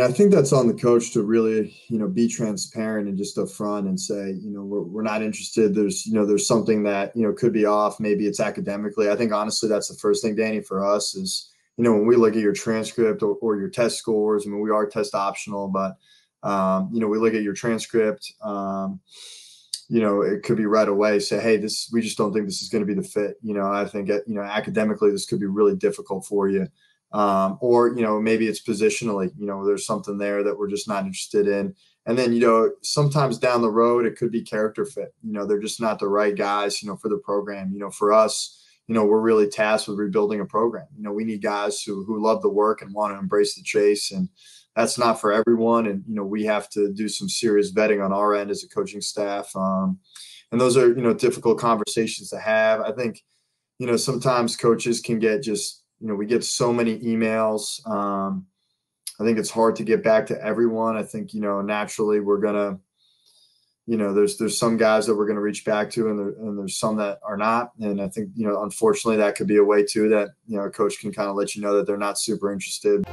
I think that's on the coach to really, you know, be transparent and just upfront and say, you know, we're, we're not interested. There's, you know, there's something that, you know, could be off. Maybe it's academically. I think honestly, that's the first thing, Danny, for us is, you know, when we look at your transcript or, or your test scores, I mean, we are test optional, but, um, you know, we look at your transcript, um, you know, it could be right away say, hey, this, we just don't think this is going to be the fit. You know, I think, you know, academically, this could be really difficult for you um, or you know maybe it's positionally you know there's something there that we're just not interested in. And then you know sometimes down the road it could be character fit. You know they're just not the right guys you know for the program. You know for us you know we're really tasked with rebuilding a program. You know we need guys who who love the work and want to embrace the chase and that's not for everyone. And you know we have to do some serious vetting on our end as a coaching staff. Um, and those are you know difficult conversations to have. I think you know sometimes coaches can get just you know, we get so many emails. Um, I think it's hard to get back to everyone. I think, you know, naturally we're gonna, you know, there's there's some guys that we're gonna reach back to, and there, and there's some that are not. And I think, you know, unfortunately, that could be a way too that you know a coach can kind of let you know that they're not super interested.